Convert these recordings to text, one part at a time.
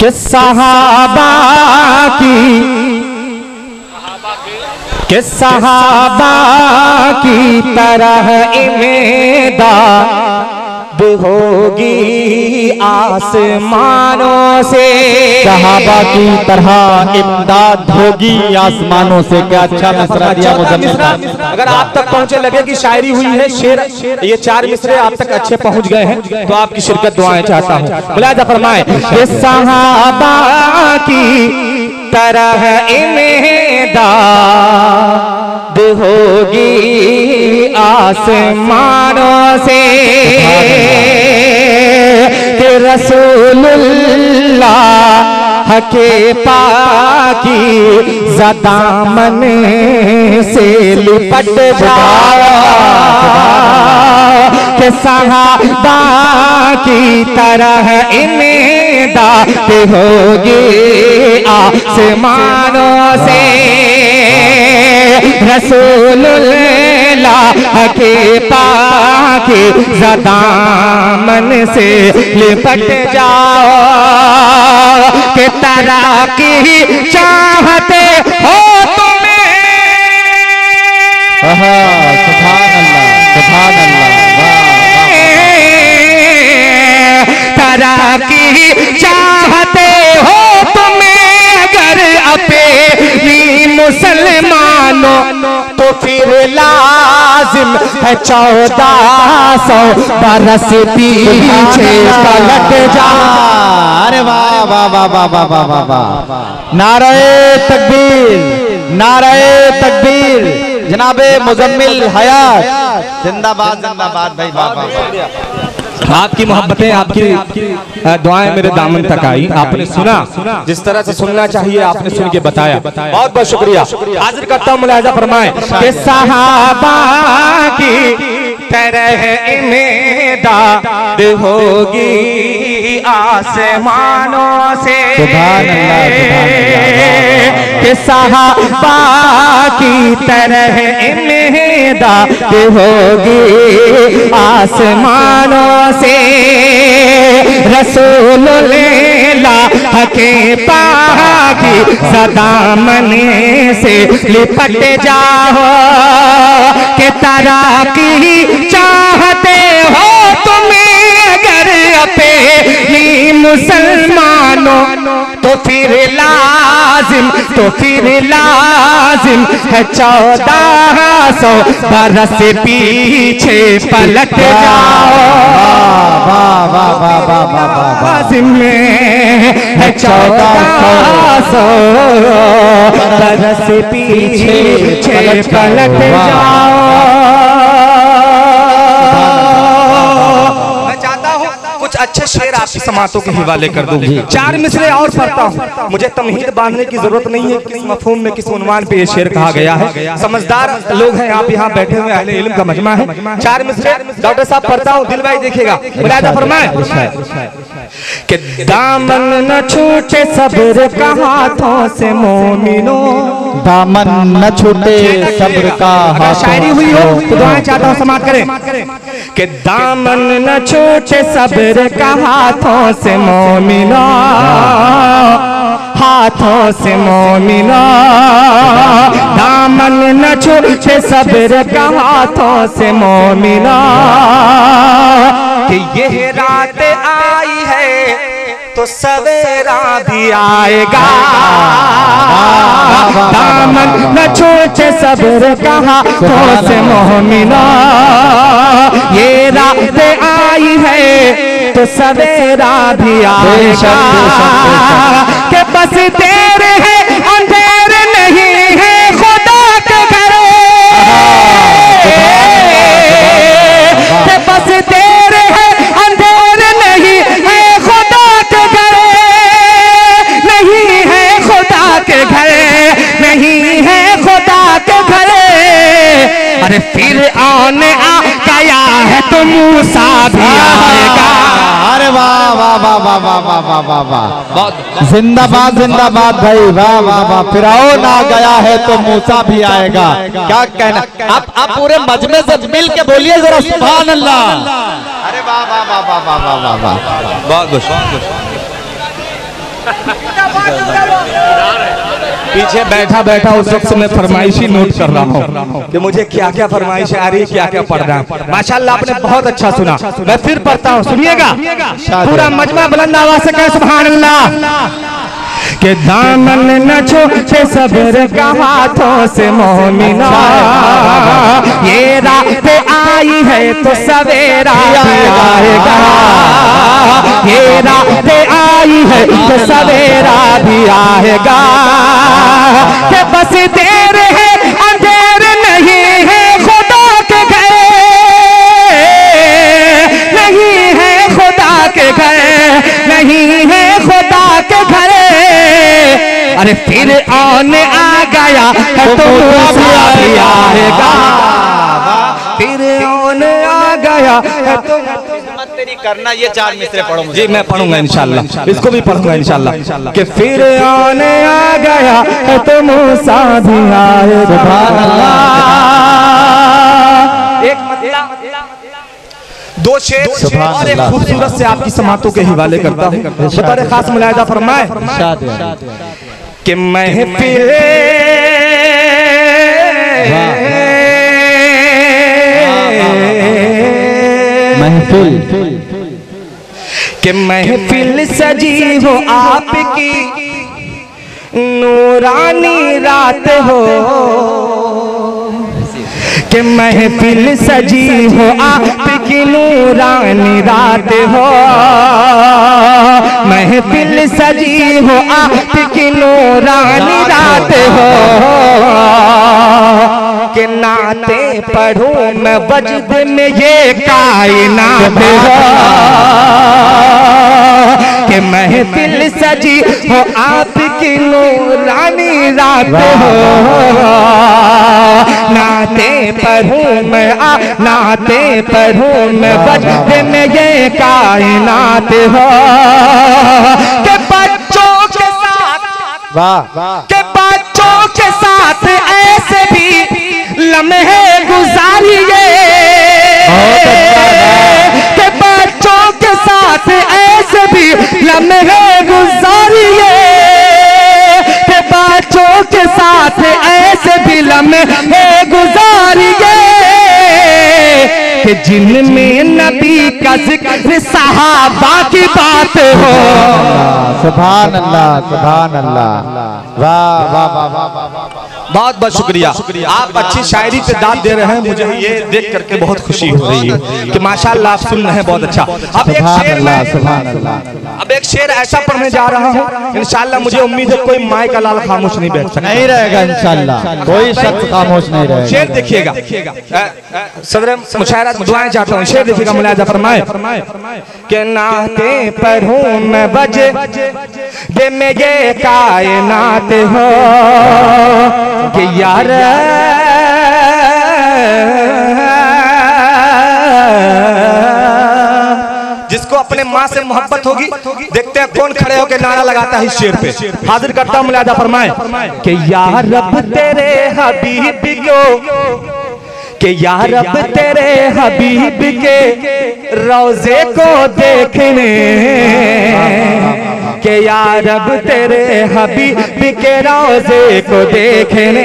कि सहाबा की कि सहाबा की तरह इमेदाद होगी आसमानों से। सहाबा की तरह इमदाद होगी आसमानों से। क्या अच्छा मिसरा दिया मुजम्मिल अगर आप तक पहुँचे लगे कि शायरी हुई है शेर ये चार मिसरे आप तक अच्छे पहुँच गए हैं तो आपकी शिरकत दुआएँ चाहता हूँ। मुलाजा फरमाए सहाबा की तरह इमदाद होगी आसमानों से। रसूलुल्लाह के पाकी जदामन से लिपट जाओ कि सहाबा की तरह इमदाद होगी आसमानों से। रसूलुल्लाह के पाके जदामन से लिपट जाओ। कि तरह की चाहते हो तुम्हें? सुभान अल्लाह सुभान अल्लाह वाह, वाह, की चाहते हो तुम्हें? अगर अपनी मुसलमानों तो फिर लाजिम है चौदह सौ बरस पीछे पलट जा। नाराए तकबीर, नारे तकबीर। जनाबे मुजम्मिल हयात। जिंदाबाद जिंदाबाद, भाई वाह वाह। आपकी मोहब्बतें आपकी दुआएँ मेरे दामन तक आई। आपने सुना जिस तरह से सुनना चाहिए आपने सुन के बताया। बहुत बहुत शुक्रिया। हाजिर करता हूँ मुलाजा फरमाए की तरह इमेदाद होगी आसमानों से। सहाबा की तरह इमेदाद होगी आसमानों से। रसूल लेला हके पागी सदा मने से लिपट जाओ। के तरह की चाहते हो तुम्हें अगर अपनी मुसलमानों तो फिर लाजिम तो फिर लाजिम है चौदह सौ बरस पीछे पलट जाओ। है चौदह सौ बरस पीछे पलट जाओ। कुछ अच्छे शेर आपकी समातों के हवाले कर दूँ। चार मिसरे और पढ़ता हूँ। मुझे तमहीद बांधने की ज़रूरत नहीं है किस मफहूम में किस उन्वान पे ये शेर कहा गया है। समझदार लोग हैं आप यहाँ बैठे हुए अहले इल्म का मजमा है। चार मिसरे डॉक्टर साहब पढ़ता हूँ दिल भाई देखेगा। मुलाजा फरमाए। कि दामन न छूटे सब्र का हाथों से मोमिनो। दामन न छूटे सब्र का हाथों शायरी हुई हो से। तो दुआएँ चाहता हूँ समाप्त करें। कि दामन न छूटे सब्र का हाथों से मोमिनो हाथों से मोमिनो दामन न छूटे सब्र का हाथों से मोमिनो कि यह रात आई है तो सवेरा भी आएगा। दामन न छोटे सब्र का हाथों से मोहमिना ये रात आई है तो सवेरा भी आएगा के बस तेरे है वाह वाह वाह जिंदाबाद जिंदाबाद भाई वाह वाह वाह फिर आ गया है तो मूसा भी आएगा क्या कहना आप आप पूरे मजमे से मिल के बोलिए जरा सुबह अल्लाह अरे वाह वाह वाह वाह वाह वाह वाह वाह बहुत बहुत पीछे बैठा बैठा उस वक्त मैं फरमाइशी नोट कर रहा हूँ कि मुझे क्या क्या फरमाइश आ रही है क्या क्या पढ़ रहा है। माशाल्लाह आपने बहुत अच्छा सुना। मैं फिर पढ़ता हूँ। सुनिएगा? पूरा मजमा बुलंद आवाज़ से कहे अल्लाह के दामन न छोटे सबर का हाथों से मोमिना। ये रात आई है तो सवेरा आएगा। ये रात आई है तो सवेरा भी आएगा। बस देर है अंधेर नहीं है खुदा के घर। नहीं है खुदा के घर नहीं है खुदा के घर। अरे फिर आने आ गया है तो मूसा भी आएगा फिर आने गया है तो तेरी करना ये चार मिसरे पढ़ो जी मैं पढ़ूँगा इंशाल्लाह। इसको भी पढ़ूँगा इंशाल्लाह। कि फिर आने आ गया है तो मूसा भी आएगा सुभान अल्लाह एक मतला दो शेर। और एक खूबसूरत से आपकी समातों के हवाले करता हूँ। बतौर खास मुलायदा फरमाए। कि महफिल महफिल। के महफिल सजी हो आपकी। नूरानी रात हो। के महफिल सजी हो आपकी नूरानी रात हो। महफिल सजी हो आपकी नूरानी रात हो। कि नाते पढ़ूं मैं वजद में ये कायनात हो। कि महफिल सजी हो आपकी नूरानी रात हो। नाते पढ़ूं मैं, आ, नाते पढ़ूं मैं वजद में ये कायनात हो। कि बच्चों के साथ वाह के बच्चों के साथ ऐसे भी लम्हे गुजारिए। के बच्चों के साथ ऐसे भी लम्हे गुजारिए। के बच्चों के साथ ऐसे भी लम्हे गुजारिए। कि जिनमें नबी का ज़िक्र सहाबा की बात हो। सुभान अल्लाह सुभान अल्लाह। वाह वाह वाह वाह वाह वाह। बहुत बहुत शुक्रिया। आप अच्छी शायरी पे दाद दे रहे हैं मुझे ये देख करके बहुत खुशी हो रही है कि माशाल्लाह आप सुन रहे हैं बहुत अच्छा। अब एक शेर मैं अब एक शेर ऐसा पढ़ने जा रहा हूँ इंशाल्लाह मुझे उम्मीद है कोई माए का लाल खामोश नहीं बैठ सकता। नहीं रहेगा इंशाल्लाह। कोई शख्स खामोश नहीं रहेगा। शेर देखिएगा। सदर मुशायरा दुआएँ चाहता हूँ शेर देखिएगा मुलायजा फरमाए। के नाते पर हूँ मैं वज दे में ये कायनात हो। कि यार जिसको अपने माँ से मोहब्बत होगी देखते हैं कौन खड़े होकर नारा लगाता है शेर पे। हाजिर करता हूँ मुलायदा फरमाए। कि यार रब तेरे हबीब को कि यार रब तेरे हबीब के रोज़े को देखने। कि यार रब तेरे हबीब के रोज़े को देखने।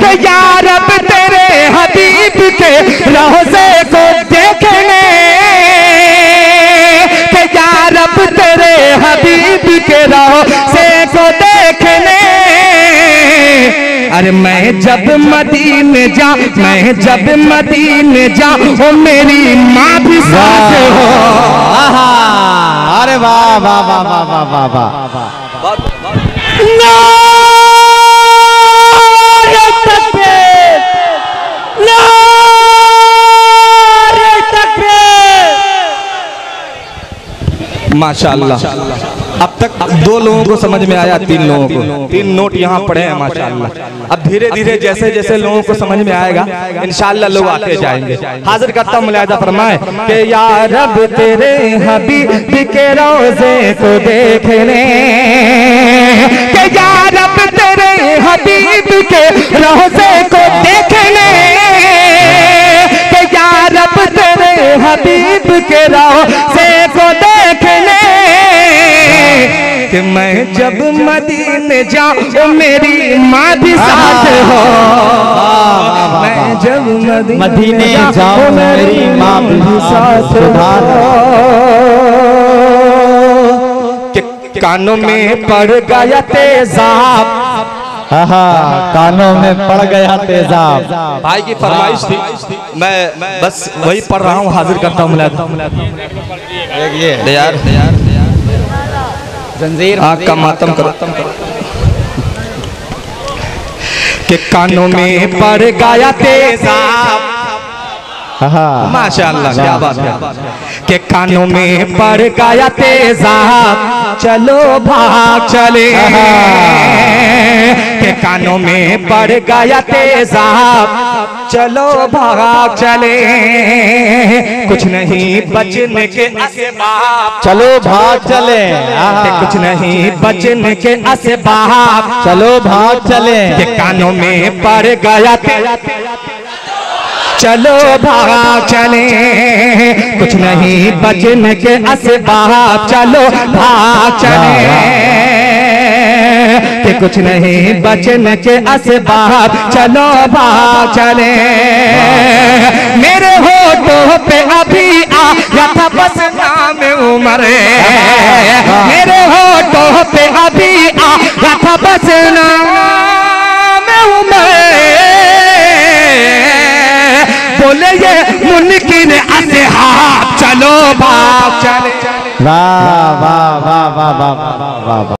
कि यार रब तेरे हबीब के रोज़े को देखने। कि यार रब तेरे हबीब के रोज़े को देखने। अरे मैं जब मदीने जा मैं जब मदीने जा मेरी माँ भी साथ हो। आहा, वाह वाह वाह वाह वाह वाह वाह! माशाल्लाह अब तक दो लोगों को समझ में आया तीन लोगों को। तीन नोट यहाँ पड़े हैं माशाल्लाह। अब धीरे धीरे जैसे जैसे लोगों को समझ में आएगा इंशाल्लाह लोग आते जाएँगे। हाजिर करता हूँ मुलायदा फरमाए कि या रब तेरे हबीब के रोज़े को देखने कि या रब तेरे हबीब के रोज़े को देखने कि या रब तेरे हबीब के रोज़े मैं जब मदीने जाऊँ मेरी माँ भी साथ हो मैं जब मदीने, जाऊँ मेरी माँ भी साथ हो। कि कानों में पड़ गया तेजाब। हाँ कानों में पड़ गया तेजाब। भाई की फरमाइश थी। मैं बस वही पढ़ रहा हूँ हाजिर करता हूँ देखिए यार। जंजीर आग का मातम करो। कि कानों में पड़ गया तेजाब। हाँ माशाल्लाह क्या बात है। कि कानों में पड़ गया तेजाब। चलो भाग चले। के कानों में पड़ गया तेजाब। चलो भाग चले। कुछ नहीं बचने के असबाब। चलो भाग चले। कुछ नहीं बचने के असबाब। चलो भाग चले। कानों में पड़ गया चलो भागा चले। कुछ नहीं बचने के असबाब। चलो भाग चले। के कुछ नहीं, बचन के असबाब। चलो बा, चले। मेरे हो तो पे अभी आया था बस नाम उमर मेरे हो तो पे अभी आया था बस नाम उमर बोले ये मुनकिन असहाब। चलो बाप चले। वाह वाह वाह वाह वाह वाह वाह।